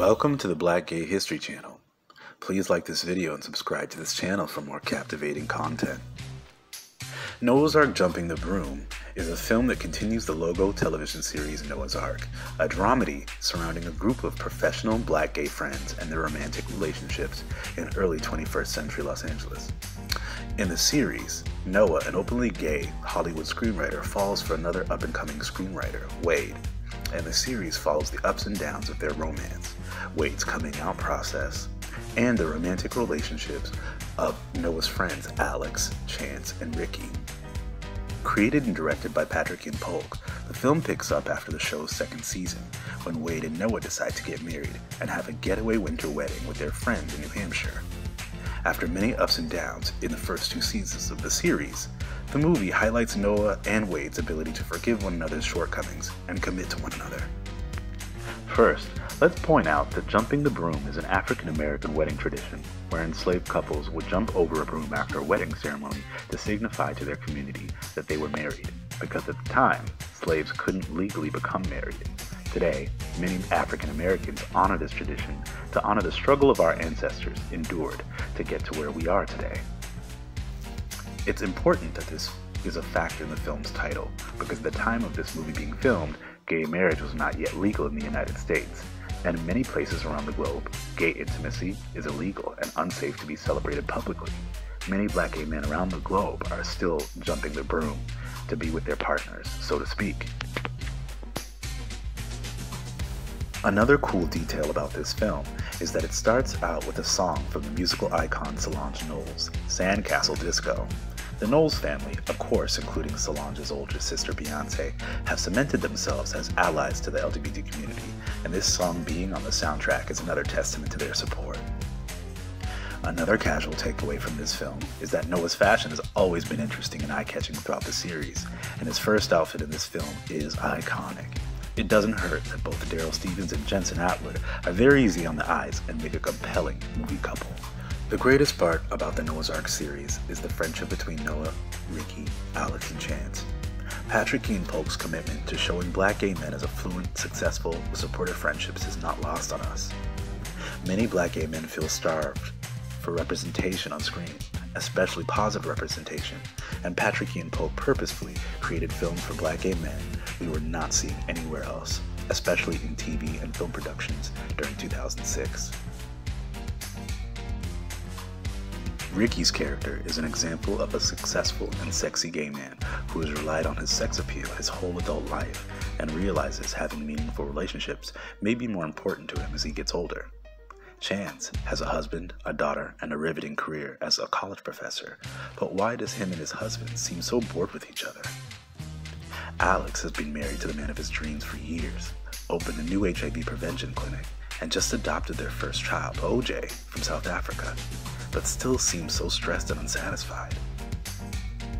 Welcome to the Black Gay History Channel. Please like this video and subscribe to this channel for more captivating content. Noah's Arc Jumping the Broom is a film that continues the Logo television series Noah's Arc, a dramedy surrounding a group of professional black gay friends and their romantic relationships in early 21st century Los Angeles. In the series, Noah, an openly gay Hollywood screenwriter, falls for another up and coming screenwriter, Wade, and the series follows the ups and downs of their romance, Wade's coming out process, and the romantic relationships of Noah's friends Alex, Chance, and Ricky. Created and directed by Patrick Ian Polk, the film picks up after the show's second season, when Wade and Noah decide to get married and have a getaway winter wedding with their friends in New Hampshire. After many ups and downs in the first two seasons of the series, the movie highlights Noah and Wade's ability to forgive one another's shortcomings and commit to one another. First, let's point out that jumping the broom is an African American wedding tradition where enslaved couples would jump over a broom after a wedding ceremony to signify to their community that they were married, because at the time, slaves couldn't legally become married. Today, many African Americans honor this tradition to honor the struggle of our ancestors endured to get to where we are today. It's important that this is a factor in the film's title, because at the time of this movie being filmed, gay marriage was not yet legal in the United States, and in many places around the globe, gay intimacy is illegal and unsafe to be celebrated publicly. Many black gay men around the globe are still jumping the broom to be with their partners, so to speak. Another cool detail about this film is that it starts out with a song from the musical icon Solange Knowles, Sandcastle Disco. The Knowles family, of course including Solange's older sister Beyonce, have cemented themselves as allies to the LGBT community, and this song being on the soundtrack is another testament to their support. Another casual takeaway from this film is that Noah's fashion has always been interesting and eye-catching throughout the series, and his first outfit in this film is iconic. It doesn't hurt that both Darryl Stephens and Jensen Atwood are very easy on the eyes and make a compelling movie couple. The greatest part about the Noah's Arc series is the friendship between Noah, Ricky, Alex, and Chance. Patrick Ian Polk's commitment to showing black gay men as affluent, successful, supportive friendships is not lost on us. Many black gay men feel starved for representation on screen, especially positive representation, and Patrick Ian Polk purposefully created films for black gay men we were not seeing anywhere else, especially in TV and film productions during 2006. Ricky's character is an example of a successful and sexy gay man who has relied on his sex appeal his whole adult life and realizes having meaningful relationships may be more important to him as he gets older. Chance has a husband, a daughter, and a riveting career as a college professor, but why does him and his husband seem so bored with each other? Alex has been married to the man of his dreams for years, opened a new HIV prevention clinic, and just adopted their first child, OJ, from South Africa, but still seems so stressed and unsatisfied.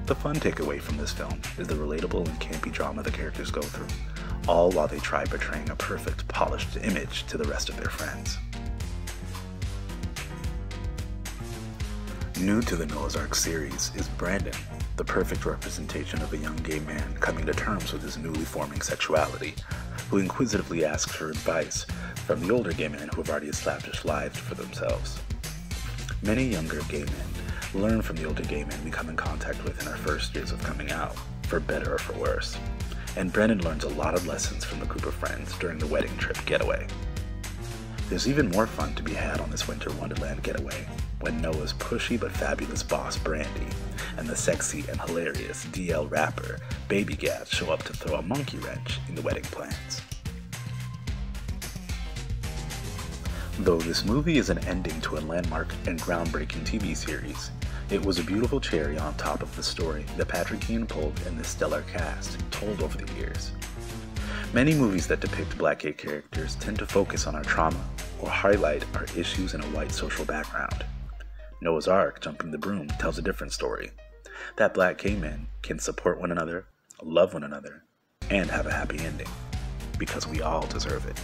The fun takeaway from this film is the relatable and campy drama the characters go through, all while they try portraying a perfect, polished image to the rest of their friends. New to the Noah's Arc series is Brandon, the perfect representation of a young gay man coming to terms with his newly forming sexuality, who inquisitively asks for advice from the older gay men who have already established lives for themselves. Many younger gay men learn from the older gay men we come in contact with in our first years of coming out, for better or for worse. And Brendan learns a lot of lessons from the group of friends during the wedding trip getaway. There's even more fun to be had on this winter wonderland getaway when Noah's pushy but fabulous boss Brandy and the sexy and hilarious DL rapper Baby Gat show up to throw a monkey wrench in the wedding plans. Though this movie is an ending to a landmark and groundbreaking TV series, it was a beautiful cherry on top of the story that Patrick Ian Polk and this stellar cast told over the years. Many movies that depict black gay characters tend to focus on our trauma or highlight our issues in a white social background. Noah's Arc, Jumping the Broom, tells a different story. That black gay men can support one another, love one another, and have a happy ending. Because we all deserve it.